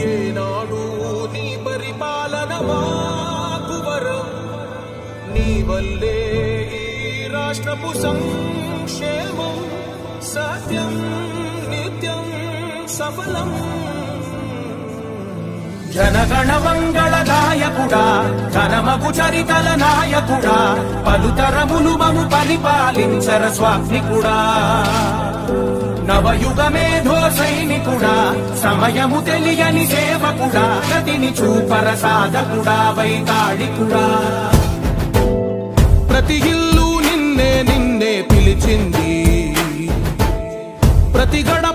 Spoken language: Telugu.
ఏనాడు నీ పరిపాలన మాకు నీ వల్లే రాష్ట్రపు సంక్షేమం సత్యం నిత్యం సఫలం. జనగణ మంగళ ఘనమగు చరితల నాయకుడా పలుతరములు మము పరిపాలించర స్వామికుడా నవయుగ మేధో సమయము తెలియని సేవకుడా గతిని చూపర సాధకుడా వైతాళికుడా ప్రతి ఇల్లు నిన్నే నిన్నే పిలిచింది. ప్రతి గడ